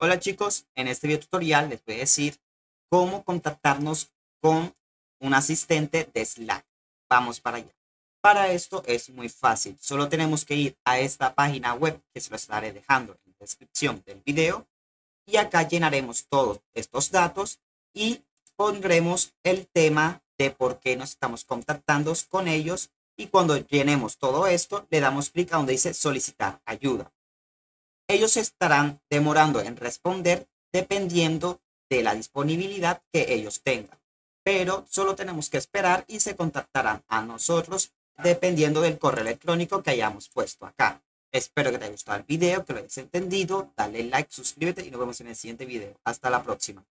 Hola chicos, en este video tutorial les voy a decir cómo contactarnos con un asistente de Slack. Vamos para allá. Para esto es muy fácil, solo tenemos que ir a esta página web que se lo estaré dejando en la descripción del video y acá llenaremos todos estos datos y pondremos el tema de por qué nos estamos contactando con ellos y cuando llenemos todo esto le damos clic a donde dice solicitar ayuda ellos estarán demorando en responder dependiendo de la disponibilidad que ellos tengan. Pero solo tenemos que esperar y se contactarán a nosotros dependiendo del correo electrónico que hayamos puesto acá. Espero que te haya gustado el video, que lo hayas entendido. Dale like, suscríbete y nos vemos en el siguiente video. Hasta la próxima.